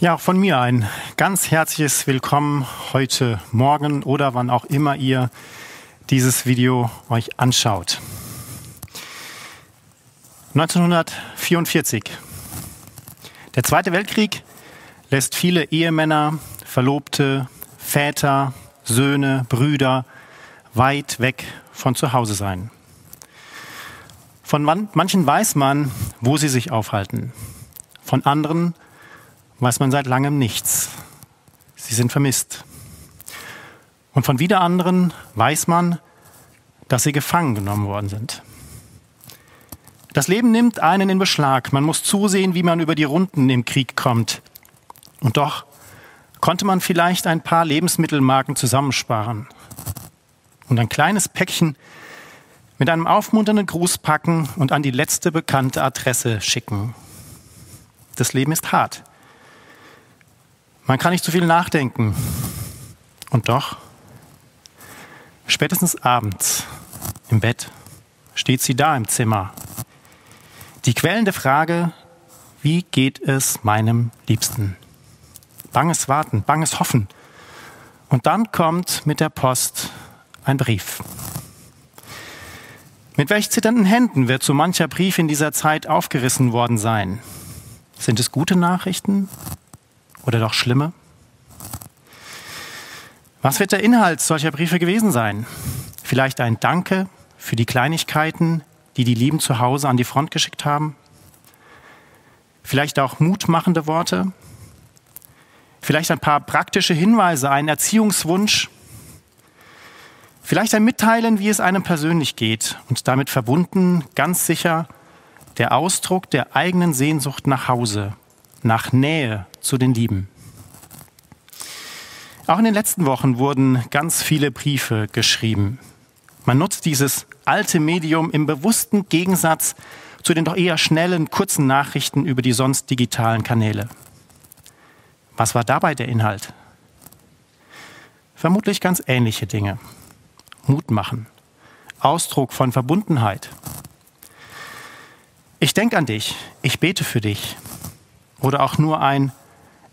Ja, auch von mir ein ganz herzliches Willkommen heute Morgen oder wann auch immer ihr dieses Video euch anschaut. 1944. Der Zweite Weltkrieg lässt viele Ehemänner, Verlobte, Väter, Söhne, Brüder weit weg von zu Hause sein. Von manchen weiß man, wo sie sich aufhalten. Von anderen weiß man seit langem nichts. Sie sind vermisst. Und von wieder anderen weiß man, dass sie gefangen genommen worden sind. Das Leben nimmt einen in Beschlag. Man muss zusehen, wie man über die Runden im Krieg kommt. Und doch konnte man vielleicht ein paar Lebensmittelmarken zusammensparen und ein kleines Päckchen mit einem aufmunternden Gruß packen und an die letzte bekannte Adresse schicken. Das Leben ist hart. Man kann nicht zu viel nachdenken. Und doch, spätestens abends im Bett steht sie da im Zimmer. Die quälende Frage, wie geht es meinem Liebsten? Banges Warten, banges Hoffen. Und dann kommt mit der Post ein Brief. Mit welch zitternden Händen wird so mancher Brief in dieser Zeit aufgerissen worden sein? Sind es gute Nachrichten oder doch schlimme? Was wird der Inhalt solcher Briefe gewesen sein? Vielleicht ein Danke für die Kleinigkeiten, die die Lieben zu Hause an die Front geschickt haben? Vielleicht auch mutmachende Worte? Vielleicht ein paar praktische Hinweise, ein Erziehungswunsch? Vielleicht ein Mitteilen, wie es einem persönlich geht und damit verbunden ganz sicher der Ausdruck der eigenen Sehnsucht nach Hause, nach Nähe zu den Lieben. Auch in den letzten Wochen wurden ganz viele Briefe geschrieben. Man nutzt dieses alte Medium im bewussten Gegensatz zu den doch eher schnellen, kurzen Nachrichten über die sonst digitalen Kanäle. Was war dabei der Inhalt? Vermutlich ganz ähnliche Dinge. Mut machen, Ausdruck von Verbundenheit. Ich denke an dich, ich bete für dich. Oder auch nur ein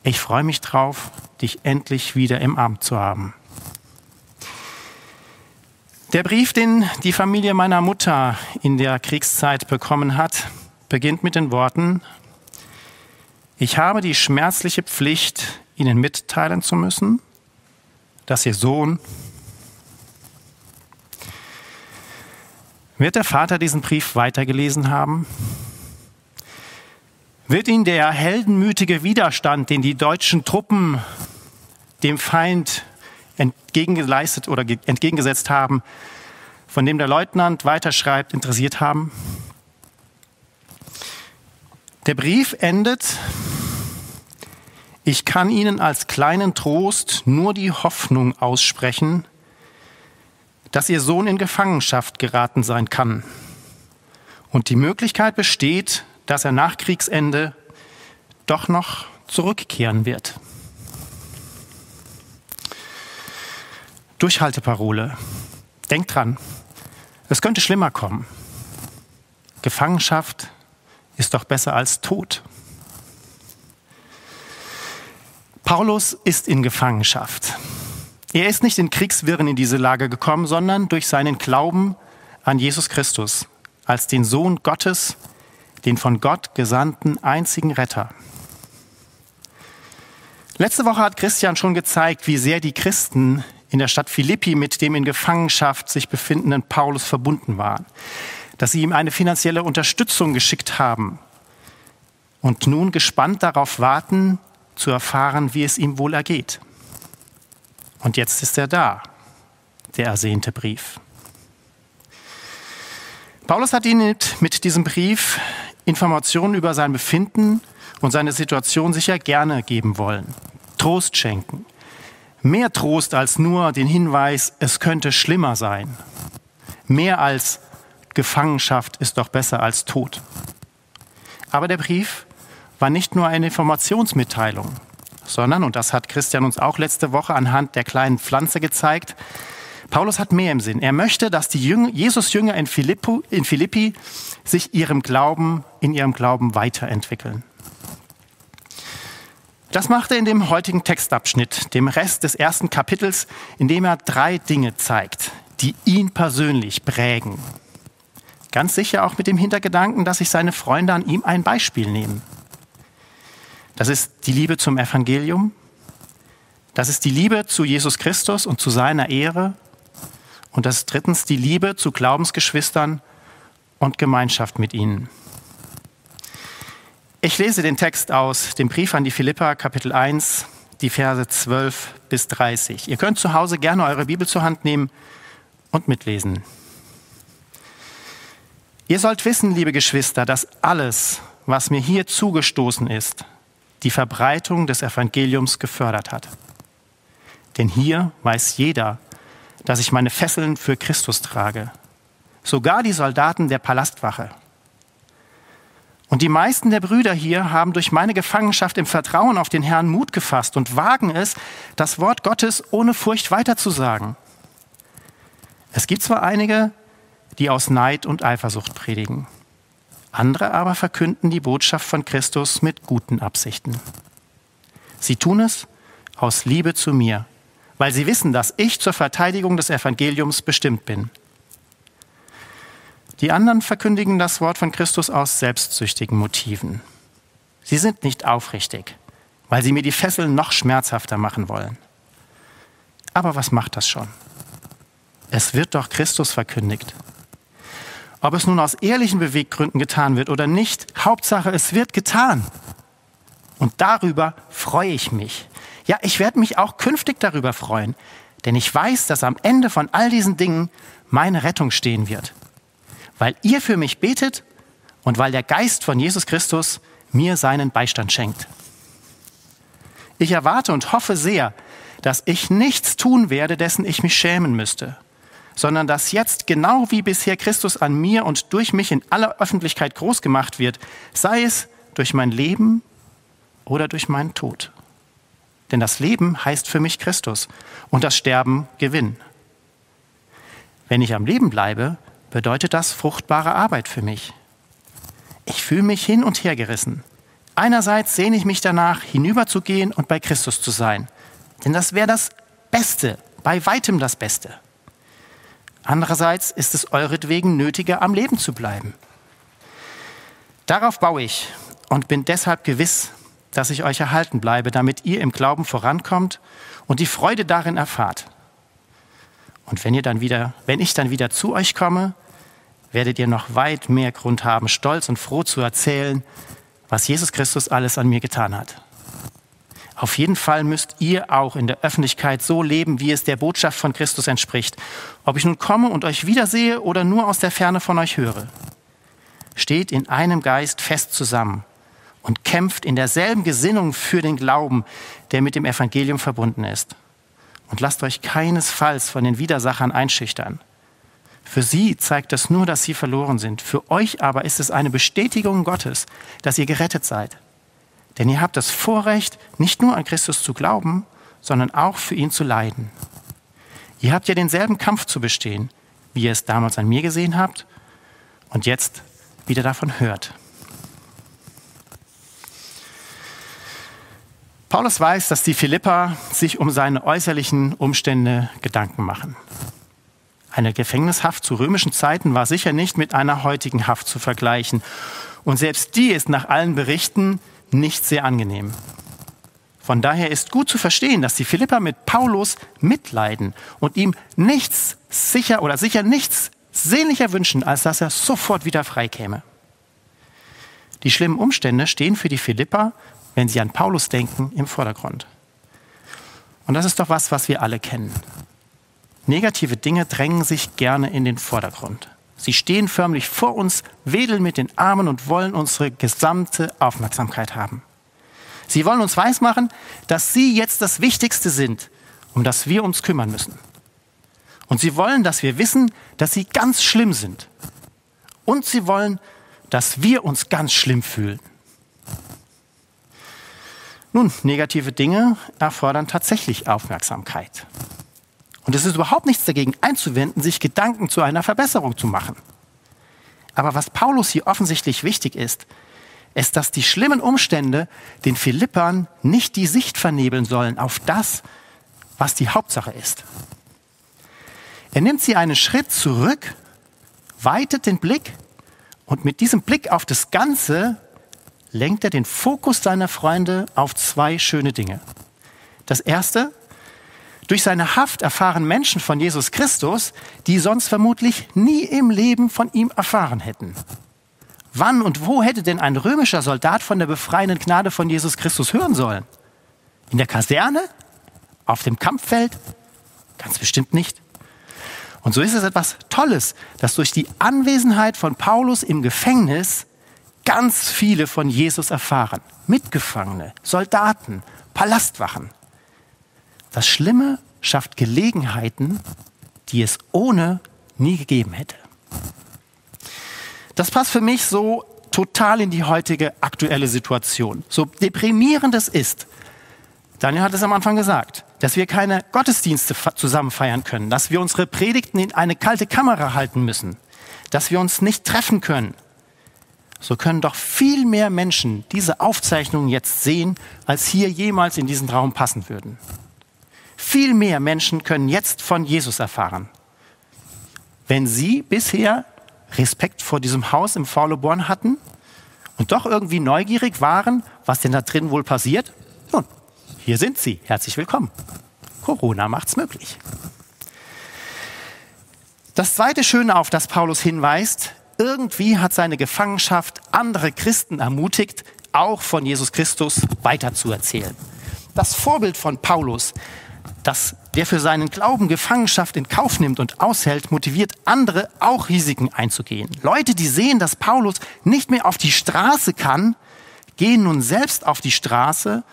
Ich freue mich drauf, dich endlich wieder im Arm zu haben. Der Brief, den die Familie meiner Mutter in der Kriegszeit bekommen hat, beginnt mit den Worten, ich habe die schmerzliche Pflicht, Ihnen mitteilen zu müssen, dass Ihr Sohn, wird der Vater diesen Brief weitergelesen haben? Wird ihn der heldenmütige Widerstand, den die deutschen Truppen dem Feind entgegengeleistet oder entgegengesetzt haben, von dem der Leutnant weiterschreibt, interessiert haben? Der Brief endet, ich kann Ihnen als kleinen Trost nur die Hoffnung aussprechen, dass Ihr Sohn in Gefangenschaft geraten sein kann und die Möglichkeit besteht, dass er nach Kriegsende doch noch zurückkehren wird. Durchhalteparole. Denkt dran, es könnte schlimmer kommen. Gefangenschaft ist doch besser als Tod. Paulus ist in Gefangenschaft. Er ist nicht in Kriegswirren in diese Lage gekommen, sondern durch seinen Glauben an Jesus Christus als den Sohn Gottes, den von Gott gesandten einzigen Retter. Letzte Woche hat Christian schon gezeigt, wie sehr die Christen in der Stadt Philippi mit dem in Gefangenschaft sich befindenden Paulus verbunden waren, dass sie ihm eine finanzielle Unterstützung geschickt haben und nun gespannt darauf warten, zu erfahren, wie es ihm wohl ergeht. Und jetzt ist er da, der ersehnte Brief. Paulus hat ihnen mit diesem Brief Informationen über sein Befinden und seine Situation sicher gerne geben wollen. Trost schenken. Mehr Trost als nur den Hinweis, es könnte schlimmer sein. Mehr als Gefangenschaft ist doch besser als Tod. Aber der Brief war nicht nur eine Informationsmitteilung, sondern, und das hat Christian uns auch letzte Woche anhand der kleinen Pflanze gezeigt, Paulus hat mehr im Sinn. Er möchte, dass die Jesus-Jünger in, in Philippi sich ihrem Glauben, in ihrem Glauben weiterentwickeln. Das macht er in dem heutigen Textabschnitt, dem Rest des ersten Kapitels, in dem er drei Dinge zeigt, die ihn persönlich prägen. Ganz sicher auch mit dem Hintergedanken, dass sich seine Freunde an ihm ein Beispiel nehmen. Das ist die Liebe zum Evangelium, das ist die Liebe zu Jesus Christus und zu seiner Ehre und das ist drittens die Liebe zu Glaubensgeschwistern und Gemeinschaft mit ihnen. Ich lese den Text aus dem Brief an die Philippa, Kapitel 1, die Verse 12 bis 30. Ihr könnt zu Hause gerne eure Bibel zur Hand nehmen und mitlesen. Ihr sollt wissen, liebe Geschwister, dass alles, was mir hier zugestoßen ist, die Verbreitung des Evangeliums gefördert hat. Denn hier weiß jeder, dass ich meine Fesseln für Christus trage. Sogar die Soldaten der Palastwache. Und die meisten der Brüder hier haben durch meine Gefangenschaft im Vertrauen auf den Herrn Mut gefasst und wagen es, das Wort Gottes ohne Furcht weiterzusagen. Es gibt zwar einige, die aus Neid und Eifersucht predigen. Andere aber verkünden die Botschaft von Christus mit guten Absichten. Sie tun es aus Liebe zu mir, weil sie wissen, dass ich zur Verteidigung des Evangeliums bestimmt bin. Die anderen verkündigen das Wort von Christus aus selbstsüchtigen Motiven. Sie sind nicht aufrichtig, weil sie mir die Fesseln noch schmerzhafter machen wollen. Aber was macht das schon? Es wird doch Christus verkündigt. Ob es nun aus ehrlichen Beweggründen getan wird oder nicht, Hauptsache, es wird getan. Und darüber freue ich mich. Ja, ich werde mich auch künftig darüber freuen, denn ich weiß, dass am Ende von all diesen Dingen meine Rettung stehen wird weil ihr für mich betet und weil der Geist von Jesus Christus mir seinen Beistand schenkt. Ich erwarte und hoffe sehr, dass ich nichts tun werde, dessen ich mich schämen müsste, sondern dass jetzt genau wie bisher Christus an mir und durch mich in aller Öffentlichkeit groß gemacht wird, sei es durch mein Leben oder durch meinen Tod. Denn das Leben heißt für mich Christus und das Sterben Gewinn. Wenn ich am Leben bleibe, bedeutet das fruchtbare Arbeit für mich. Ich fühle mich hin und her gerissen. Einerseits sehne ich mich danach, hinüberzugehen und bei Christus zu sein. Denn das wäre das Beste, bei weitem das Beste. Andererseits ist es euretwegen nötiger, am Leben zu bleiben. Darauf baue ich und bin deshalb gewiss, dass ich euch erhalten bleibe, damit ihr im Glauben vorankommt und die Freude darin erfahrt. Und wenn ihr dann wieder, wenn ich dann wieder zu euch komme, werdet ihr noch weit mehr Grund haben, stolz und froh zu erzählen, was Jesus Christus alles an mir getan hat. Auf jeden Fall müsst ihr auch in der Öffentlichkeit so leben, wie es der Botschaft von Christus entspricht. Ob ich nun komme und euch wiedersehe oder nur aus der Ferne von euch höre. Steht in einem Geist fest zusammen und kämpft in derselben Gesinnung für den Glauben, der mit dem Evangelium verbunden ist. Und lasst euch keinesfalls von den Widersachern einschüchtern. Für sie zeigt das nur, dass sie verloren sind. Für euch aber ist es eine Bestätigung Gottes, dass ihr gerettet seid. Denn ihr habt das Vorrecht, nicht nur an Christus zu glauben, sondern auch für ihn zu leiden. Ihr habt ja denselben Kampf zu bestehen, wie ihr es damals an mir gesehen habt und jetzt wieder davon hört. Paulus weiß, dass die Philipper sich um seine äußerlichen Umstände Gedanken machen. Eine Gefängnishaft zu römischen Zeiten war sicher nicht mit einer heutigen Haft zu vergleichen. Und selbst die ist nach allen Berichten nicht sehr angenehm. Von daher ist gut zu verstehen, dass die Philipper mit Paulus mitleiden und ihm nichts sicher oder sicher nichts sehnlicher wünschen, als dass er sofort wieder freikäme. Die schlimmen Umstände stehen für die Philipper, wenn sie an Paulus denken, im Vordergrund. Und das ist doch was, was wir alle kennen. Negative Dinge drängen sich gerne in den Vordergrund. Sie stehen förmlich vor uns, wedeln mit den Armen und wollen unsere gesamte Aufmerksamkeit haben. Sie wollen uns weismachen, dass sie jetzt das Wichtigste sind, um das wir uns kümmern müssen. Und sie wollen, dass wir wissen, dass sie ganz schlimm sind. Und sie wollen, dass wir uns ganz schlimm fühlen. Nun, negative Dinge erfordern tatsächlich Aufmerksamkeit. Und es ist überhaupt nichts dagegen einzuwenden, sich Gedanken zu einer Verbesserung zu machen. Aber was Paulus hier offensichtlich wichtig ist, ist, dass die schlimmen Umstände den Philippern nicht die Sicht vernebeln sollen auf das, was die Hauptsache ist. Er nimmt sie einen Schritt zurück, weitet den Blick und mit diesem Blick auf das Ganze lenkt er den Fokus seiner Freunde auf zwei schöne Dinge. Das erste, durch seine Haft erfahren Menschen von Jesus Christus, die sonst vermutlich nie im Leben von ihm erfahren hätten. Wann und wo hätte denn ein römischer Soldat von der befreienden Gnade von Jesus Christus hören sollen? In der Kaserne? Auf dem Kampffeld? Ganz bestimmt nicht. Und so ist es etwas Tolles, dass durch die Anwesenheit von Paulus im Gefängnis ganz viele von Jesus erfahren. Mitgefangene, Soldaten, Palastwachen. Das Schlimme schafft Gelegenheiten, die es ohne nie gegeben hätte. Das passt für mich so total in die heutige aktuelle Situation. So deprimierend es ist. Daniel hat es am Anfang gesagt, dass wir keine Gottesdienste zusammen feiern können, dass wir unsere Predigten in eine kalte Kamera halten müssen, dass wir uns nicht treffen können. So können doch viel mehr Menschen diese Aufzeichnungen jetzt sehen, als hier jemals in diesen Raum passen würden. Viel mehr Menschen können jetzt von Jesus erfahren. Wenn sie bisher Respekt vor diesem Haus im Fauleborn hatten und doch irgendwie neugierig waren, was denn da drin wohl passiert, nun, hier sind sie. Herzlich willkommen. Corona macht's möglich. Das zweite Schöne, auf das Paulus hinweist, irgendwie hat seine Gefangenschaft andere Christen ermutigt, auch von Jesus Christus weiterzuerzählen. Das Vorbild von Paulus dass der für seinen Glauben Gefangenschaft in Kauf nimmt und aushält, motiviert andere auch Risiken einzugehen. Leute, die sehen, dass Paulus nicht mehr auf die Straße kann, gehen nun selbst auf die Straße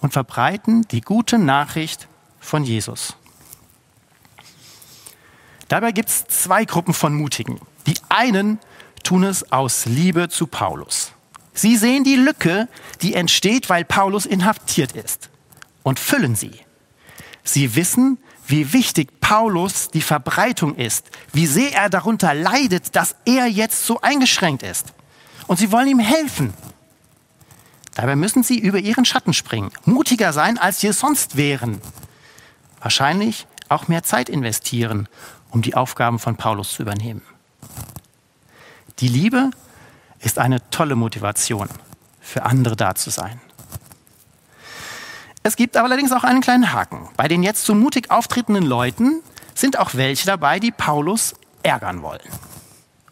und verbreiten die gute Nachricht von Jesus. Dabei gibt es zwei Gruppen von Mutigen. Die einen tun es aus Liebe zu Paulus. Sie sehen die Lücke, die entsteht, weil Paulus inhaftiert ist und füllen sie. Sie wissen, wie wichtig Paulus die Verbreitung ist, wie sehr er darunter leidet, dass er jetzt so eingeschränkt ist. Und sie wollen ihm helfen. Dabei müssen sie über ihren Schatten springen, mutiger sein, als sie es sonst wären. Wahrscheinlich auch mehr Zeit investieren, um die Aufgaben von Paulus zu übernehmen. Die Liebe ist eine tolle Motivation, für andere da zu sein. Es gibt allerdings auch einen kleinen Haken. Bei den jetzt so mutig auftretenden Leuten sind auch welche dabei, die Paulus ärgern wollen.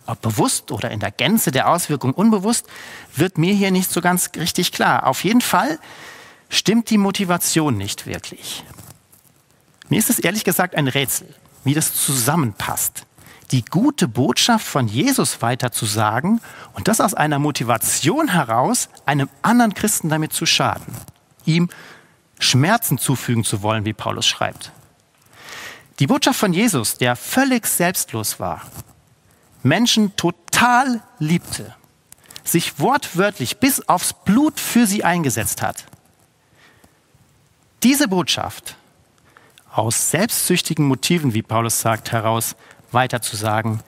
Ob bewusst oder in der Gänze der Auswirkung unbewusst, wird mir hier nicht so ganz richtig klar. Auf jeden Fall stimmt die Motivation nicht wirklich. Mir ist es ehrlich gesagt ein Rätsel, wie das zusammenpasst. Die gute Botschaft von Jesus weiterzusagen und das aus einer Motivation heraus, einem anderen Christen damit zu schaden, ihm Schmerzen zufügen zu wollen, wie Paulus schreibt. Die Botschaft von Jesus, der völlig selbstlos war, Menschen total liebte, sich wortwörtlich bis aufs Blut für sie eingesetzt hat. Diese Botschaft aus selbstsüchtigen Motiven, wie Paulus sagt, heraus weiter zu sagen,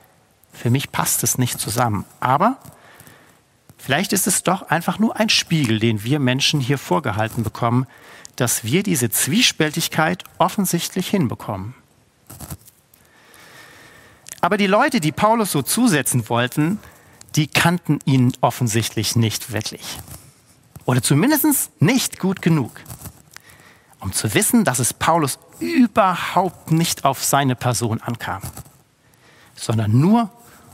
für mich passt es nicht zusammen. Aber vielleicht ist es doch einfach nur ein Spiegel, den wir Menschen hier vorgehalten bekommen, dass wir diese Zwiespältigkeit offensichtlich hinbekommen. Aber die Leute, die Paulus so zusetzen wollten, die kannten ihn offensichtlich nicht wirklich. Oder zumindest nicht gut genug, um zu wissen, dass es Paulus überhaupt nicht auf seine Person ankam, sondern nur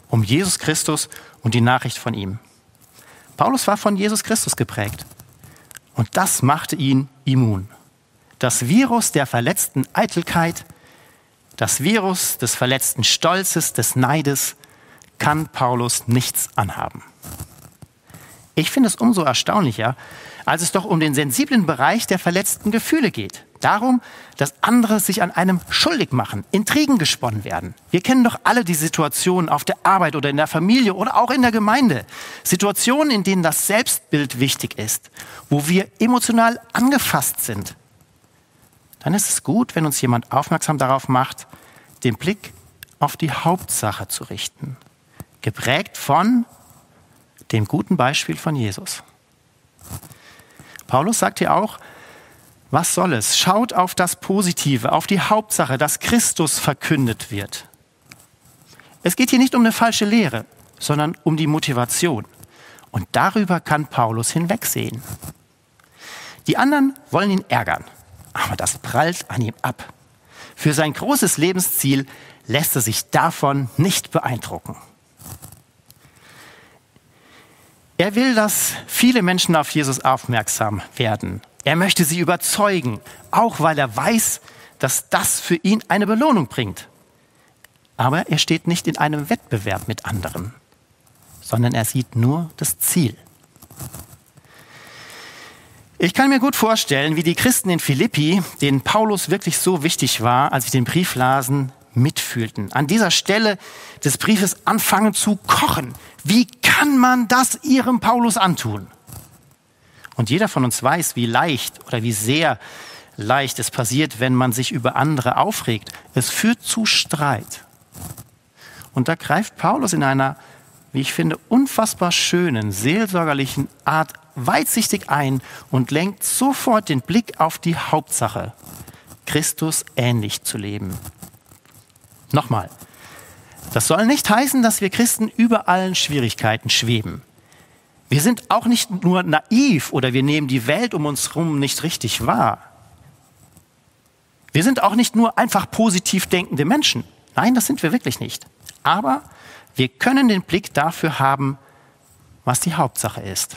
um Jesus Christus und die Nachricht von ihm. Paulus war von Jesus Christus geprägt. Und das machte ihn immun. Das Virus der verletzten Eitelkeit, das Virus des verletzten Stolzes, des Neides kann Paulus nichts anhaben. Ich finde es umso erstaunlicher, als es doch um den sensiblen Bereich der verletzten Gefühle geht. Darum, dass andere sich an einem schuldig machen, Intrigen gesponnen werden. Wir kennen doch alle die Situationen auf der Arbeit oder in der Familie oder auch in der Gemeinde. Situationen, in denen das Selbstbild wichtig ist, wo wir emotional angefasst sind. Dann ist es gut, wenn uns jemand aufmerksam darauf macht, den Blick auf die Hauptsache zu richten. Geprägt von dem guten Beispiel von Jesus. Paulus sagt hier auch, was soll es? Schaut auf das Positive, auf die Hauptsache, dass Christus verkündet wird. Es geht hier nicht um eine falsche Lehre, sondern um die Motivation. Und darüber kann Paulus hinwegsehen. Die anderen wollen ihn ärgern, aber das prallt an ihm ab. Für sein großes Lebensziel lässt er sich davon nicht beeindrucken. Er will, dass viele Menschen auf Jesus aufmerksam werden. Er möchte sie überzeugen, auch weil er weiß, dass das für ihn eine Belohnung bringt. Aber er steht nicht in einem Wettbewerb mit anderen, sondern er sieht nur das Ziel. Ich kann mir gut vorstellen, wie die Christen in Philippi, denen Paulus wirklich so wichtig war, als sie den Brief lasen, mitfühlten. An dieser Stelle des Briefes anfangen zu kochen. Wie kann man das ihrem Paulus antun? Und jeder von uns weiß, wie leicht oder wie sehr leicht es passiert, wenn man sich über andere aufregt. Es führt zu Streit. Und da greift Paulus in einer, wie ich finde, unfassbar schönen, seelsorgerlichen Art weitsichtig ein und lenkt sofort den Blick auf die Hauptsache, Christus ähnlich zu leben. Nochmal, das soll nicht heißen, dass wir Christen über allen Schwierigkeiten schweben. Wir sind auch nicht nur naiv oder wir nehmen die Welt um uns herum nicht richtig wahr. Wir sind auch nicht nur einfach positiv denkende Menschen. Nein, das sind wir wirklich nicht. Aber wir können den Blick dafür haben, was die Hauptsache ist.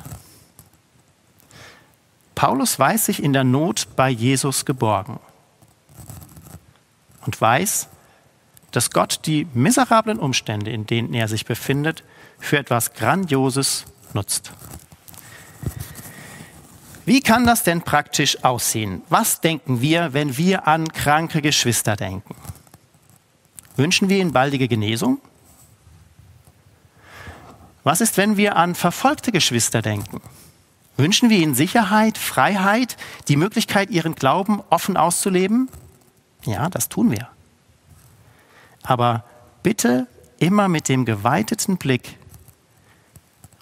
Paulus weiß sich in der Not bei Jesus geborgen und weiß, dass Gott die miserablen Umstände, in denen er sich befindet, für etwas Grandioses nutzt. Wie kann das denn praktisch aussehen? Was denken wir, wenn wir an kranke Geschwister denken? Wünschen wir ihnen baldige Genesung? Was ist, wenn wir an verfolgte Geschwister denken? Wünschen wir ihnen Sicherheit, Freiheit, die Möglichkeit, ihren Glauben offen auszuleben? Ja, das tun wir. Aber bitte immer mit dem geweiteten Blick,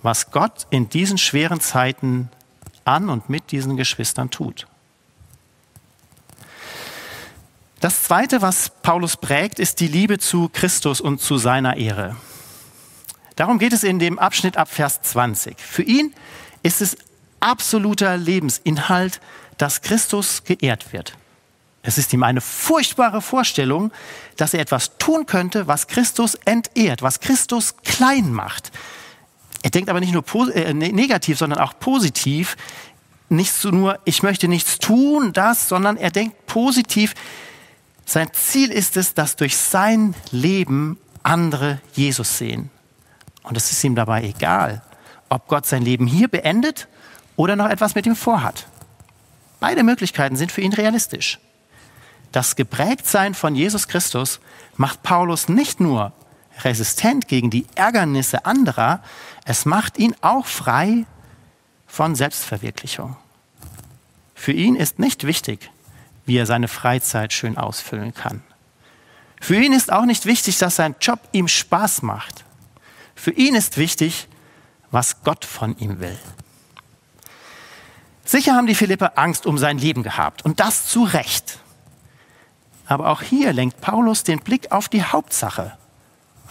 was Gott in diesen schweren Zeiten an und mit diesen Geschwistern tut. Das Zweite, was Paulus prägt, ist die Liebe zu Christus und zu seiner Ehre. Darum geht es in dem Abschnitt ab Vers 20. Für ihn ist es absoluter Lebensinhalt, dass Christus geehrt wird. Es ist ihm eine furchtbare Vorstellung, dass er etwas tun könnte, was Christus entehrt, was Christus klein macht. Er denkt aber nicht nur äh, ne-, negativ, sondern auch positiv. Nicht so nur, ich möchte nichts tun, das, sondern er denkt positiv. Sein Ziel ist es, dass durch sein Leben andere Jesus sehen. Und es ist ihm dabei egal, ob Gott sein Leben hier beendet oder noch etwas mit ihm vorhat. Beide Möglichkeiten sind für ihn realistisch. Das Geprägtsein von Jesus Christus macht Paulus nicht nur resistent gegen die Ärgernisse anderer, es macht ihn auch frei von Selbstverwirklichung. Für ihn ist nicht wichtig, wie er seine Freizeit schön ausfüllen kann. Für ihn ist auch nicht wichtig, dass sein Job ihm Spaß macht. Für ihn ist wichtig, was Gott von ihm will. Sicher haben die Philippe Angst um sein Leben gehabt und das zu Recht. Aber auch hier lenkt Paulus den Blick auf die Hauptsache.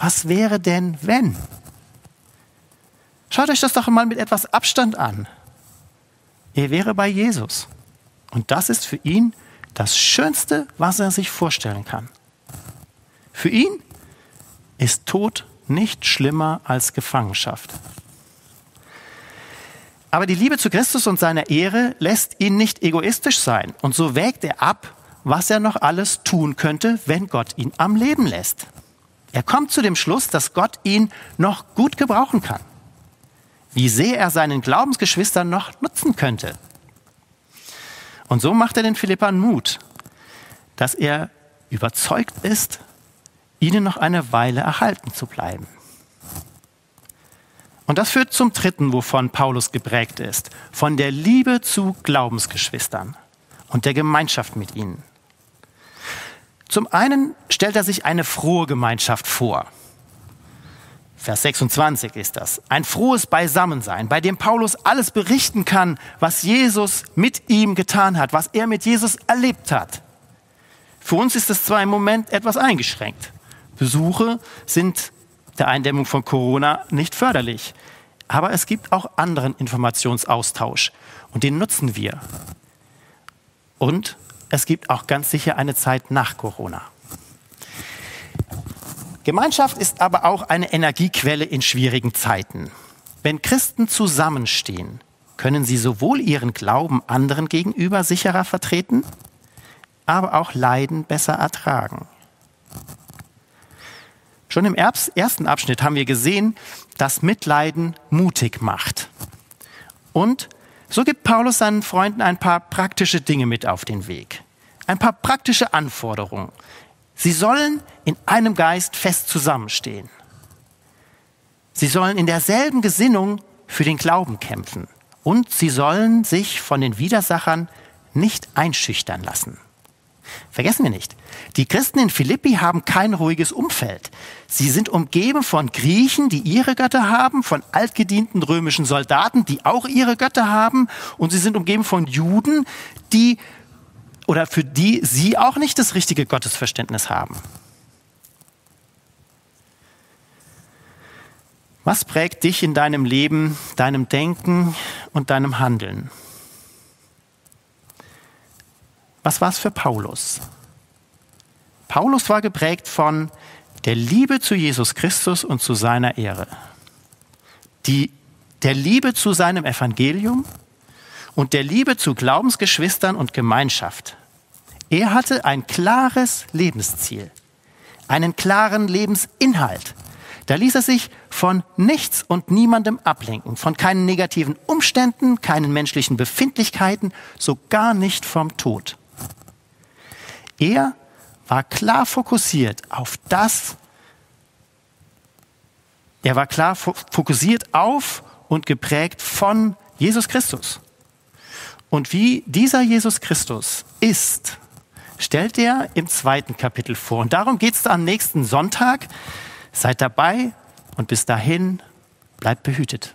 Was wäre denn, wenn? Schaut euch das doch mal mit etwas Abstand an. Er wäre bei Jesus. Und das ist für ihn das Schönste, was er sich vorstellen kann. Für ihn ist Tod nicht schlimmer als Gefangenschaft. Aber die Liebe zu Christus und seiner Ehre lässt ihn nicht egoistisch sein. Und so wägt er ab, was er noch alles tun könnte, wenn Gott ihn am Leben lässt. Er kommt zu dem Schluss, dass Gott ihn noch gut gebrauchen kann. Wie sehr er seinen Glaubensgeschwistern noch nutzen könnte. Und so macht er den Philippern Mut, dass er überzeugt ist, ihnen noch eine Weile erhalten zu bleiben. Und das führt zum dritten, wovon Paulus geprägt ist, von der Liebe zu Glaubensgeschwistern und der Gemeinschaft mit ihnen. Zum einen stellt er sich eine frohe Gemeinschaft vor. Vers 26 ist das. Ein frohes Beisammensein, bei dem Paulus alles berichten kann, was Jesus mit ihm getan hat, was er mit Jesus erlebt hat. Für uns ist es zwar im Moment etwas eingeschränkt. Besuche sind der Eindämmung von Corona nicht förderlich. Aber es gibt auch anderen Informationsaustausch und den nutzen wir. Und es gibt auch ganz sicher eine Zeit nach Corona. Gemeinschaft ist aber auch eine Energiequelle in schwierigen Zeiten. Wenn Christen zusammenstehen, können sie sowohl ihren Glauben anderen gegenüber sicherer vertreten, aber auch Leiden besser ertragen. Schon im ersten Abschnitt haben wir gesehen, dass Mitleiden mutig macht. Und so gibt Paulus seinen Freunden ein paar praktische Dinge mit auf den Weg. Ein paar praktische Anforderungen, Sie sollen in einem Geist fest zusammenstehen. Sie sollen in derselben Gesinnung für den Glauben kämpfen. Und sie sollen sich von den Widersachern nicht einschüchtern lassen. Vergessen wir nicht, die Christen in Philippi haben kein ruhiges Umfeld. Sie sind umgeben von Griechen, die ihre Götter haben, von altgedienten römischen Soldaten, die auch ihre Götter haben, und sie sind umgeben von Juden, die oder für die sie auch nicht das richtige Gottesverständnis haben. Was prägt dich in deinem Leben, deinem Denken und deinem Handeln? Was war es für Paulus? Paulus war geprägt von der Liebe zu Jesus Christus und zu seiner Ehre, die, der Liebe zu seinem Evangelium und der Liebe zu Glaubensgeschwistern und Gemeinschaft. Er hatte ein klares Lebensziel, einen klaren Lebensinhalt. Da ließ er sich von nichts und niemandem ablenken, von keinen negativen Umständen, keinen menschlichen Befindlichkeiten, sogar nicht vom Tod. Er war klar fokussiert auf das, er war klar fokussiert auf und geprägt von Jesus Christus. Und wie dieser Jesus Christus ist, stellt er im zweiten Kapitel vor. Und darum geht es am nächsten Sonntag. Seid dabei und bis dahin bleibt behütet.